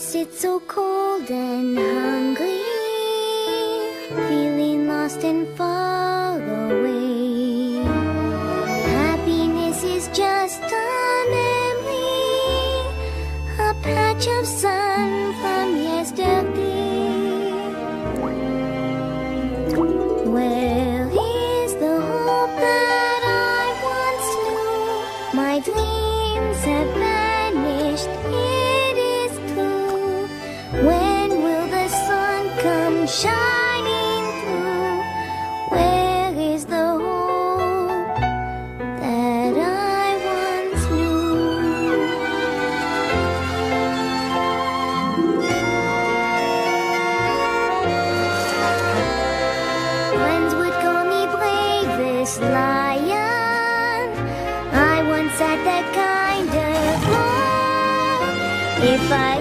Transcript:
sit so cold and hungry, feeling lost and far away. Happiness is just a memory, a patch of sun from yesterday. Where is the hope that I once knew? My dreams have vanished, shining through? Where is the hope that I once knew? Friends would call me bravest lion. I once had that kind of heart. If I